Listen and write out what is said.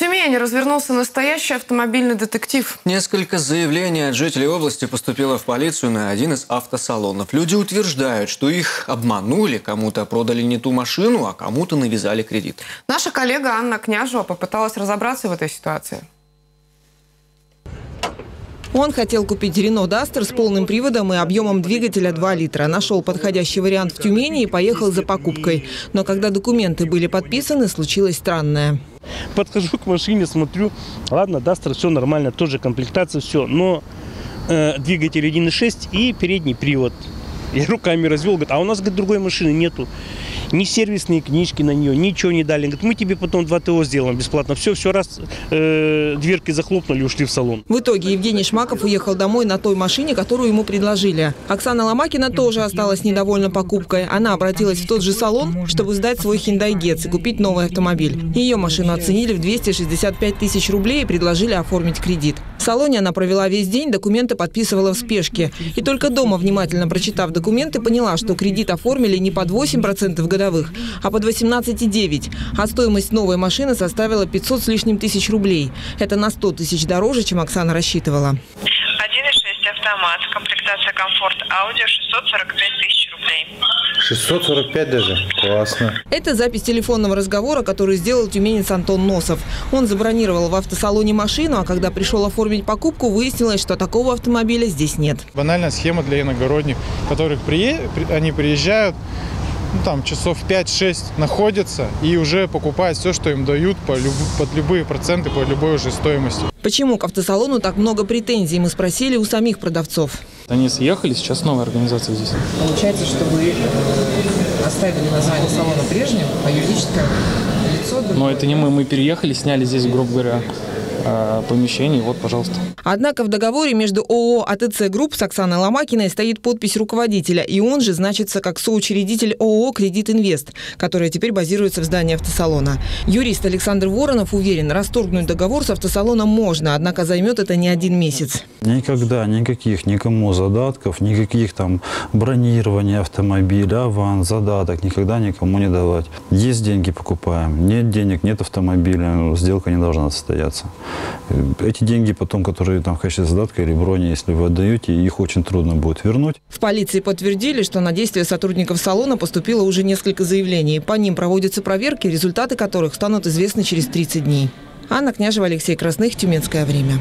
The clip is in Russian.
Тюмени развернулся настоящий автомобильный детектив. Несколько заявлений от жителей области поступило в полицию на один из автосалонов. Люди утверждают, что их обманули, кому-то продали не ту машину, а кому-то навязали кредит. Наша коллега Анна Княжева попыталась разобраться в этой ситуации. Он хотел купить Рено Дастер с полным приводом и объемом двигателя 2 литра. Нашел подходящий вариант в Тюмени и поехал за покупкой. Но когда документы были подписаны, случилось странное. Подхожу к машине, смотрю, ладно, Дастер, все нормально, тоже комплектация, все. Но э, двигатель 1.6 и передний привод. Я руками развел, говорит, а у нас, говорит, другой машины нету. Ни сервисные книжки на нее, ничего не дали. Говорит, мы тебе потом 2 ТО сделаем бесплатно. Все, все раз э, дверки захлопнули, ушли в салон. В итоге Евгений Шмаков уехал домой на той машине, которую ему предложили. Оксана Ломакина тоже осталась недовольна покупкой. Она обратилась в тот же салон, чтобы сдать свой Hyundai Getz и купить новый автомобиль. Ее машину оценили в 265 тысяч рублей и предложили оформить кредит. В салоне она провела весь день, документы подписывала в спешке. И только дома, внимательно прочитав документы, поняла, что кредит оформили не под 8% годовых, а под 18,9%. А стоимость новой машины составила 500 с лишним тысяч рублей. Это на 100 тысяч дороже, чем Оксана рассчитывала. 1.6 автомат, комплектация комфорт аудио 645 тысяч рублей. 645 даже? Классно. Это запись телефонного разговора, который сделал тюменец Антон Носов. Он забронировал в автосалоне машину, а когда пришел оформить покупку, выяснилось, что такого автомобиля здесь нет. Банальная схема для иногородних, которых они приезжают, ну, там часов 5-6 находятся и уже покупают все, что им дают по люб... под любые проценты, по любой уже стоимости. Почему к автосалону так много претензий, мы спросили у самих продавцов. Они съехали, сейчас новая организация здесь. Получается, что вы оставили название салона прежним, а юридическое лицо... Но это не мы, мы переехали, сняли здесь, грубо говоря, э, помещение, вот, пожалуйста. Однако в договоре между ООО АТЦ Групп с Оксаной Ломакиной стоит подпись руководителя, и он же значится как соучредитель ООО «Кредит Инвест», которая теперь базируется в здании автосалона. Юрист Александр Воронов уверен, расторгнуть договор с автосалоном можно, однако займет это не один месяц. Никогда никаких никому задатков, никаких там бронирования автомобиля, аванс, задаток никогда никому не давать. Есть деньги, покупаем. Нет денег, нет автомобиля, сделка не должна состояться. Эти деньги потом, которые там в качестве задатка или брони, если вы отдаете, их очень трудно будет вернуть. В полиции подтвердили, что на действия сотрудников салона поступило уже несколько заявлений. По ним проводятся проверки, результаты которых станут известны через 30 дней. Анна Княжева, Алексей Красных, Тюменское время.